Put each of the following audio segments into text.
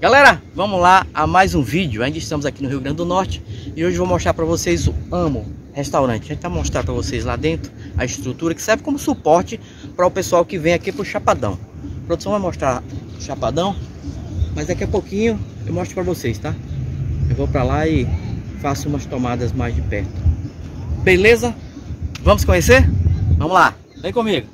Galera, vamos lá a mais um vídeo. Ainda estamos aqui no Rio Grande do Norte e hoje vou mostrar para vocês o Amo Restaurante. A gente vai mostrar para vocês lá dentro a estrutura que serve como suporte para o pessoal que vem aqui pro Chapadão. A produção vai mostrar o Chapadão, mas daqui a pouquinho eu mostro para vocês, tá? Eu vou para lá e faço umas tomadas mais de perto. Beleza? Vamos conhecer? Vamos lá, vem comigo.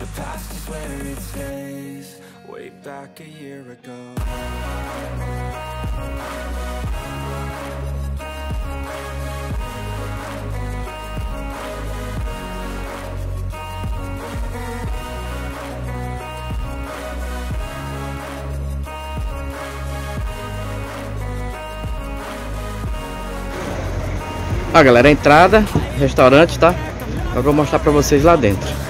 The past is where it stays Way back a year ago Ah, galera, a entrada, restaurante, tá? Eu vou mostrar pra vocês lá dentro.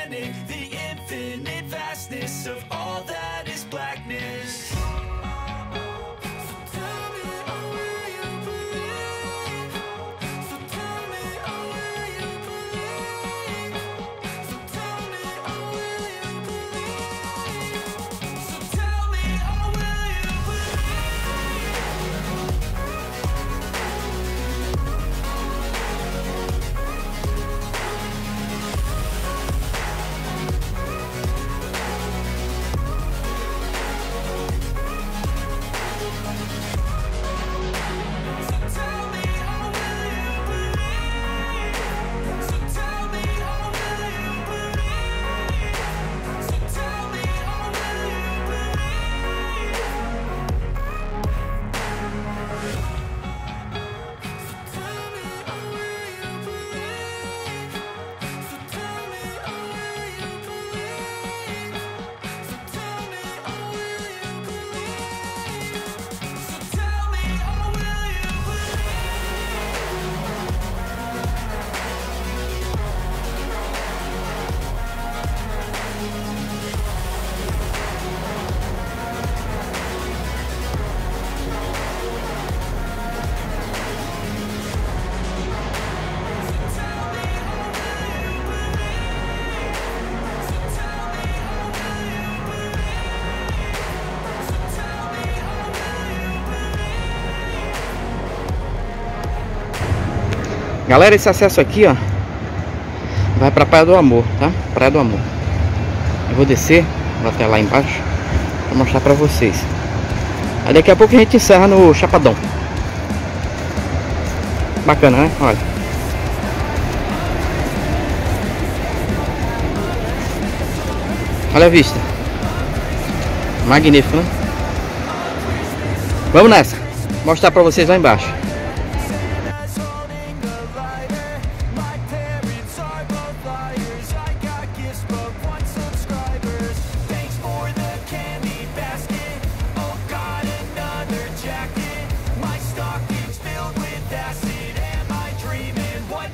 Galera, esse acesso aqui, ó, vai pra Praia do Amor, tá? Praia do Amor. Eu vou descer, vou até lá embaixo, pra mostrar pra vocês. Aí daqui a pouco a gente encerra no Chapadão. Bacana, né? Olha. Olha a vista. Magnífico, né? Vamos nessa. Mostrar pra vocês lá embaixo.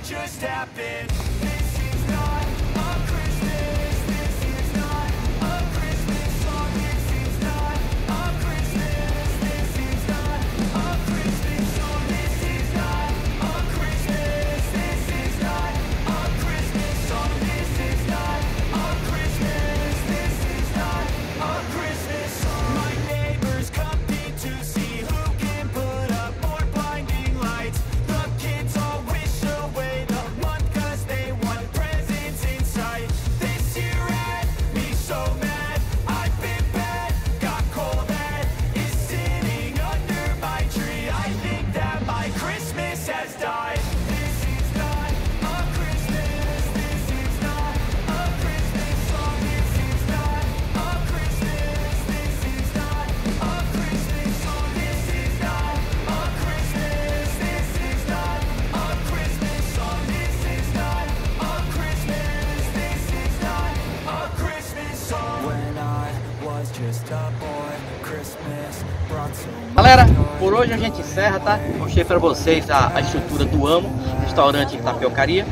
just happened. Galera, por hoje a gente encerra, tá? Mostrei para vocês a, a, estrutura do Amo, restaurante em Tapiocaria.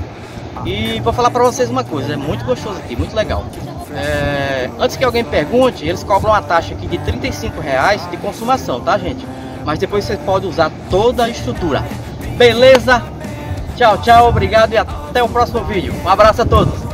E vou falar para vocês uma coisa, é muito gostoso aqui, muito legal. É, antes que alguém pergunte, eles cobram uma taxa aqui de 35 reais de consumação, tá gente? Mas depois você pode usar toda a estrutura. Beleza? Tchau, tchau, obrigado e até o próximo vídeo. Um abraço a todos.